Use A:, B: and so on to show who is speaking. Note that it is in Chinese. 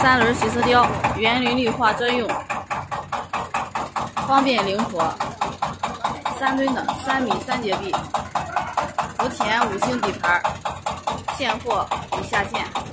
A: 三轮细石雕，园林绿化专用，方便灵活。三吨的，三米三节臂，福田五星底盘，现货已下线。